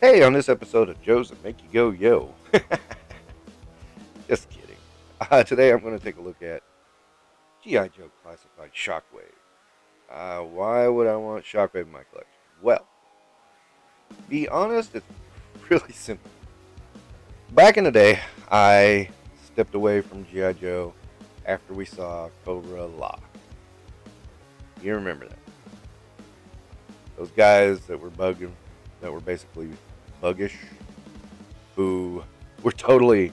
Hey, on this episode of Joe's that make you go yo. Just kidding. Uh, today I'm going to take a look at G.I. Joe Classified Shockwave. Uh, why would I want Shockwave in my collection? Well, be honest, it's really simple. Back in the day, I stepped away from G.I. Joe after we saw Cobra-La. You remember that? Those guys that were bugging, that were basically buggish, who were totally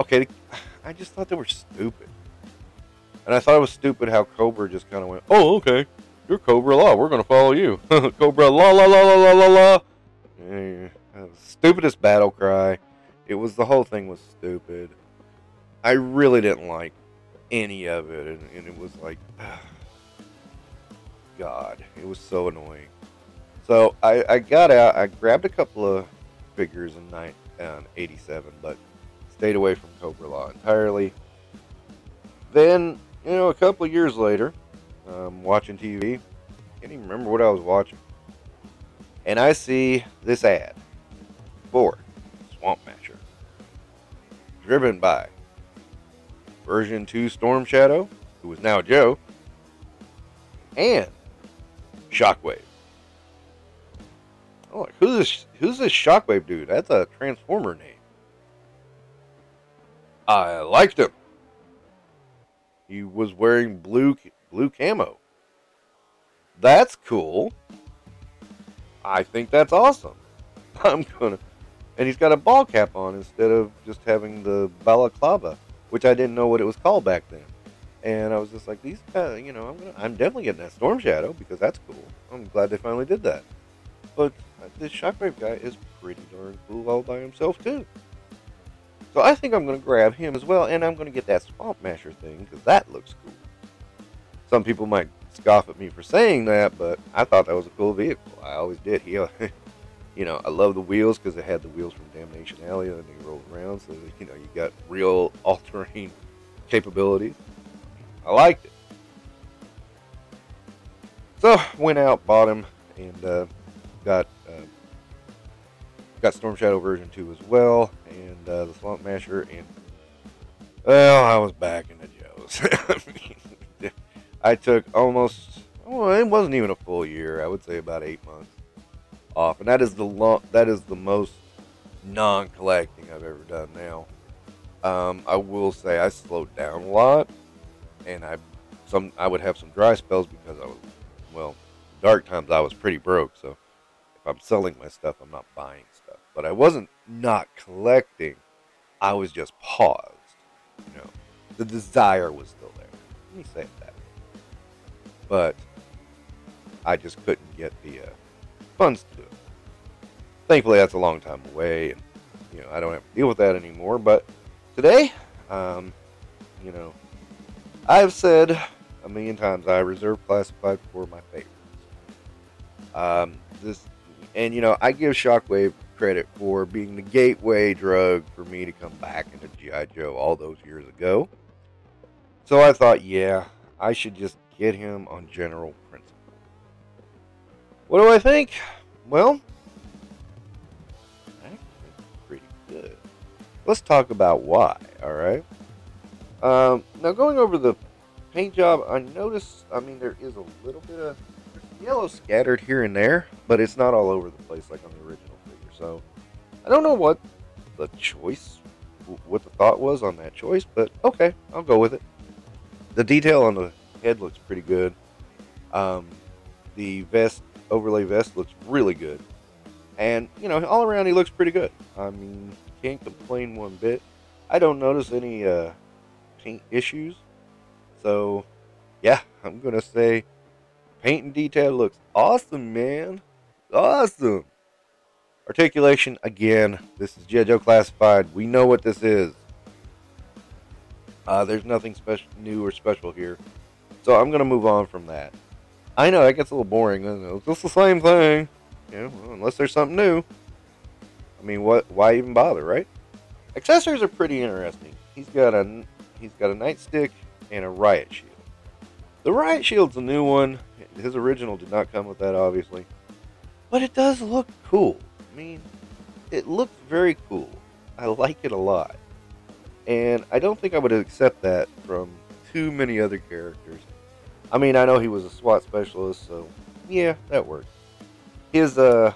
okay. I just thought they were stupid, and I thought it was stupid how Cobra just kind of went, "Oh, okay, you're Cobra-La. We're gonna follow you, Cobra la la la la la la la." Yeah, stupidest battle cry. It was the whole thing was stupid. I really didn't like any of it, and, and it was like, God, it was so annoying. So I, I got out. I grabbed a couple of figures in nine, um, 87, but stayed away from Cobra-La entirely. Then, you know, a couple of years later, um, watching TV, can't even remember what I was watching, and I see this ad for Swamp Masher, driven by version 2 Storm Shadow, who is now Joe, and Shockwave. Oh, who's this? Who's this Shockwave dude? That's a Transformer name. I liked him. He was wearing blue blue camo. That's cool. I think that's awesome. I'm gonna, and he's got a ball cap on instead of just having the balaclava, which I didn't know what it was called back then. And I was just like, these you know, I'm gonna, I'm definitely getting that Storm Shadow because that's cool. I'm glad they finally did that. But this Shockwave guy is pretty darn cool all by himself too. So I think I'm going to grab him as well, and I'm going to get that Swamp Masher thing because that looks cool. Some people might scoff at me for saying that, but I thought that was a cool vehicle. I always did. He, you know, I love the wheels because it had the wheels from Damnation Alley and they rolled around, so you know you got real all-terrain capabilities. I liked it. So went out, bought him, and uh, got uh, got Storm Shadow version 2 as well, and uh, the Swamp Masher, and well, I was back in the Joes. I took almost, well, it wasn't even a full year. I would say about eight months off, and that is the long, that is the most non-collecting I've ever done now. Um, I will say I slowed down a lot, and I some I would have some dry spells because I was well, dark times I was pretty broke, so I'm selling my stuff, I'm not buying stuff. But I wasn't not collecting. I was just paused. You know, the desire was still there. Let me say it that way. But I just couldn't get the uh, funds to do it. Thankfully, that's a long time away, and you know I don't have to deal with that anymore. But today, um, you know, I've said a million times I reserve classified for my favorites. Um, this and you know, I give Shockwave credit for being the gateway drug for me to come back into GI Joe all those years ago. So I thought, yeah, I should just get him on general principle. What do I think? Well, pretty good. Let's talk about why. All right. Um, now going over the paint job, I noticed. I mean, there is a little bit of yellow scattered here and there, but it's not all over the place like on the original figure. So I don't know what the choice, what the thought was on that choice, but okay, I'll go with it. The detail on the head looks pretty good. Um, the vest, overlay vest, looks really good. And, you know, all around he looks pretty good. I mean, can't complain one bit. I don't notice any uh, paint issues. So, yeah, I'm going to say Paint and detail looks awesome, man. Awesome. Articulation, again, this is. Joe Classified. We know what this is. Uh, there's nothing special, new or special here. So I'm going to move on from that. I know, that gets a little boring. It's just the same thing. You know, well, unless there's something new. I mean, what? Why even bother, right? Accessories are pretty interesting. He's got a he's got a nightstick and a riot shield. The riot shield's a new one. His original did not come with that, obviously. But it does look cool. I mean, it looks very cool. I like it a lot. And I don't think I would accept that from too many other characters. I mean, I know he was a SWAT specialist, so yeah, that works. His uh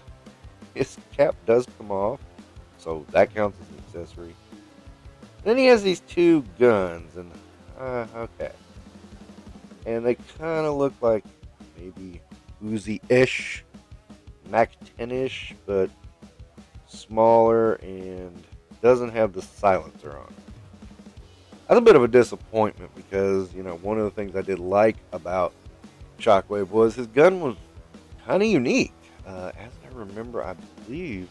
his cap does come off, so that counts as an accessory. Then he has these two guns, and uh, okay, and they kind of look like maybe Uzi-ish, Mac 10-ish, but smaller and doesn't have the silencer on. That's a bit of a disappointment because you know one of the things I did like about Shockwave was his gun was kind of unique. Uh, as I remember, I believe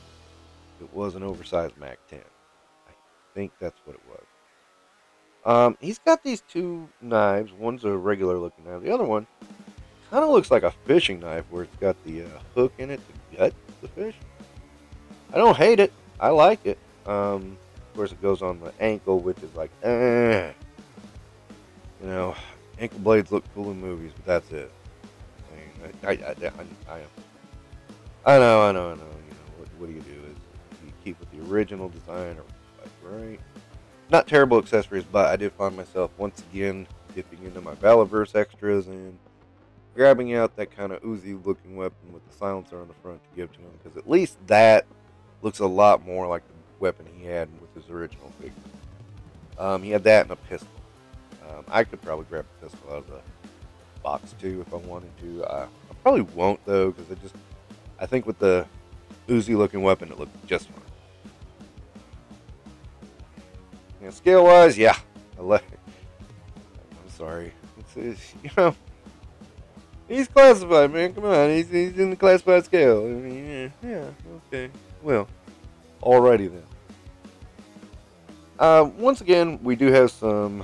it was an oversized Mac 10. I think that's what it was. Um, he's got these two knives. One's a regular looking knife. The other one kind of looks like a fishing knife where it's got the uh, hook in it to gut the fish. I don't hate it. I like it. Um, of course, it goes on the ankle, which is like, eh. You know, ankle blades look cool in movies, but that's it. I, I, I, I, I, I know, I know, I know. You know, what, what do you do? Is you keep with the original design, or right? Not terrible accessories, but I did find myself once again dipping into my Valaverse extras and grabbing out that kind of Uzi looking weapon with the silencer on the front to give to him because at least that looks a lot more like the weapon he had with his original figure. Um, he had that and a pistol. Um, I could probably grab a pistol out of the box too if I wanted to. Uh, I probably won't though because I just I think with the Uzi looking weapon it looked just fine. Scale wise, yeah, I like. I'm sorry. It's, it's, you know, he's classified, man. Come on, he's, he's in the classified scale. I mean, yeah, yeah, okay. Well, alrighty then. Uh, once again, we do have some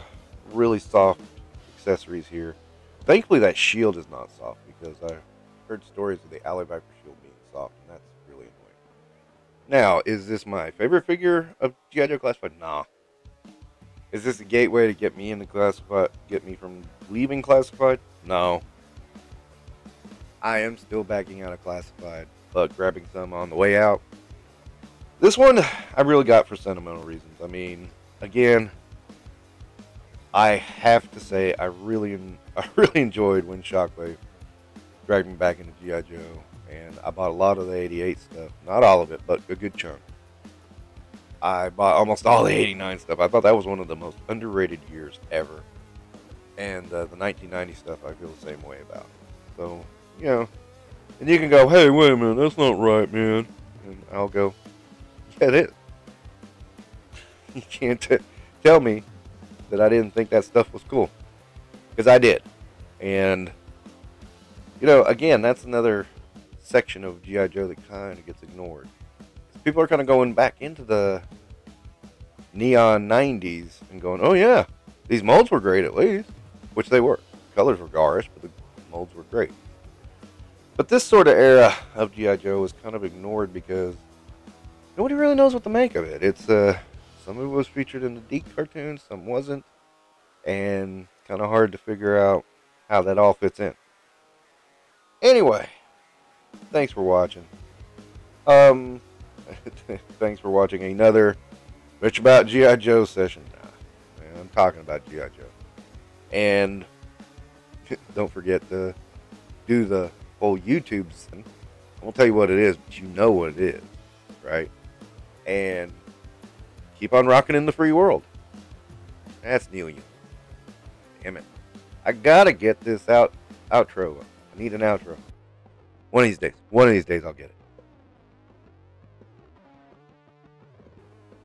really soft accessories here. Thankfully, that shield is not soft because I heard stories of the Alley Viper shield being soft, and that's really annoying. Now, is this my favorite figure of G.I. Joe Classified? Nah. Is this a gateway to get me into Classified, get me from leaving Classified? No. I am still backing out of Classified, but grabbing some on the way out. This one I really got for sentimental reasons. I mean, again, I have to say I really I really enjoyed when Shockwave dragged me back into GI Joe, and I bought a lot of the '88 stuff. Not all of it, but a good chunk. I bought almost all the 89 stuff. I thought that was one of the most underrated years ever. And uh, the 1990 stuff I feel the same way about. So, you know, and you can go, hey, wait a minute, that's not right, man. And I'll go, yeah, it. You can't t- tell me that I didn't think that stuff was cool. Because I did. And, you know, again, that's another section of G.I. Joe that kind of gets ignored people are kind of going back into the neon 90s and going, oh yeah, these molds were great at least, which they were. Colors were garish, but the molds were great. But this sort of era of G.I. Joe was kind of ignored because nobody really knows what to make of it. It's uh, some of it was featured in the DiC cartoons, some wasn't, and kind of hard to figure out how that all fits in. Anyway, thanks for watching. Um, Thanks for watching another Bitch About G.I. Joe session. I'm talking about G.I. Joe. And don't forget to do the whole YouTube thing. I won't tell you what it is, but you know what it is, right? And keep on rocking in the free world. That's Neil Young. Damn it. I gotta get this out outro. I need an outro. One of these days. One of these days I'll get it.